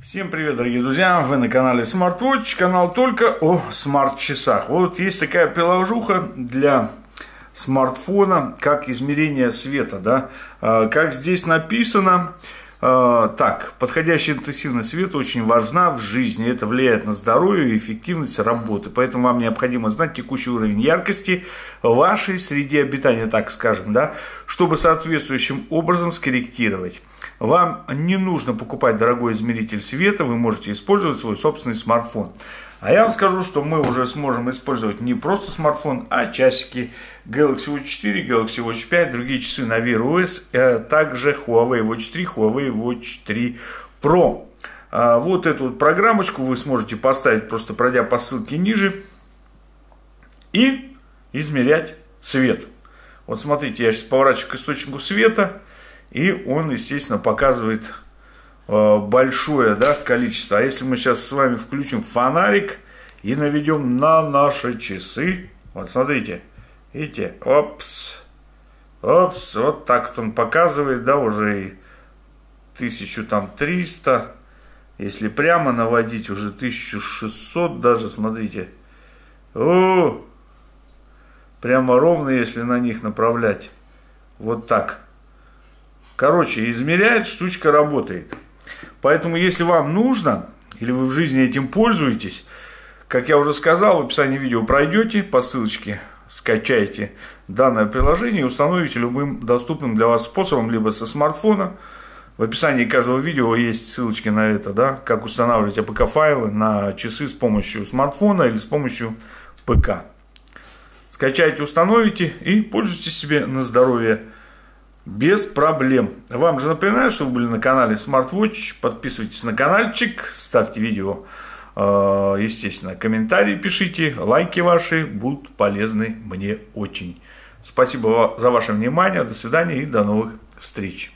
Всем привет, дорогие друзья! Вы на канале SmartWatch, канал только о смарт-часах. Вот есть такая приложуха для смартфона, как измерение света, да. А, как здесь написано, так, подходящая интенсивность света очень важна в жизни. Это влияет на здоровье и эффективность работы. Поэтому вам необходимо знать текущий уровень яркости вашей среде обитания, так скажем, да, чтобы соответствующим образом скорректировать. Вам не нужно покупать дорогой измеритель света, вы можете использовать свой собственный смартфон. А я вам скажу, что мы уже сможем использовать не просто смартфон, а часики Galaxy Watch 4, Galaxy Watch 5, другие часы на Wear OS, а также Huawei Watch 3, Huawei Watch 3 Pro. А вот эту вот программочку вы сможете поставить, просто пройдя по ссылке ниже, и измерять свет. Вот смотрите, я сейчас поворачиваю к источнику света, и он, естественно, показывает Э, большое да, количество. А если мы сейчас с вами включим фонарик и наведем на наши часы, вот смотрите, видите, опс, опс, вот так вот он показывает, да, уже и 1300, если прямо наводить, уже 1600 даже, смотрите, о, прямо ровно, если на них направлять, вот так. Короче, измеряет, штучка работает. Поэтому, если вам нужно, или вы в жизни этим пользуетесь, как я уже сказал, в описании видео пройдете по ссылочке, скачаете данное приложение и установите любым доступным для вас способом, либо со смартфона. В описании каждого видео есть ссылочки на это, да, как устанавливать APK-файлы на часы с помощью смартфона или с помощью ПК. Скачайте, установите и пользуйтесь себе на здоровье без проблем. Вам же напоминаю, что вы были на канале SmartWatch. Подписывайтесь на каналчик, ставьте видео, э, естественно, комментарии пишите, лайки ваши будут полезны мне очень. Спасибо за ваше внимание, до свидания и до новых встреч.